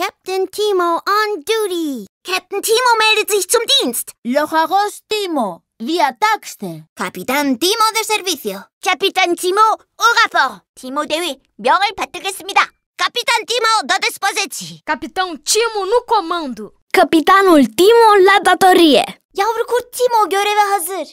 Captain Timo on duty. Captain Timo meldet sich zum Dienst. Lojaros Timo, via taxte. Capitán Timo de servicio. Capitán Timo, au rapport. Timo 대위, 명을 받들겠습니다. Capitán Timo da dispoziție. Capitão Timo no comando. Capitanul Timo la datorie. Yavru kurt Timo göreve hazır.